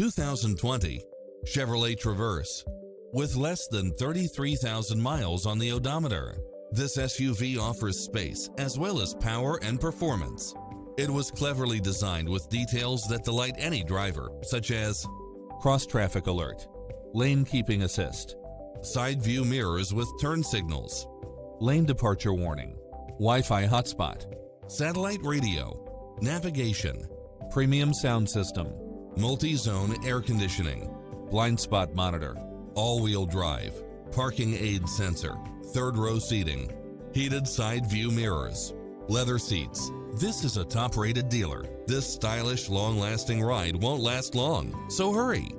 2020 Chevrolet Traverse with less than 33,000 miles on the odometer. This SUV offers space as well as power and performance. It was cleverly designed with details that delight any driver, such as cross traffic alert, lane keeping assist, side view mirrors with turn signals, lane departure warning, Wi-Fi hotspot, satellite radio, navigation, premium sound system, multi-zone air conditioning, blind spot monitor, all-wheel drive, parking aid sensor, third row seating, heated side view mirrors, leather seats. This is a top rated dealer. This stylish, long lasting ride won't last long, so hurry.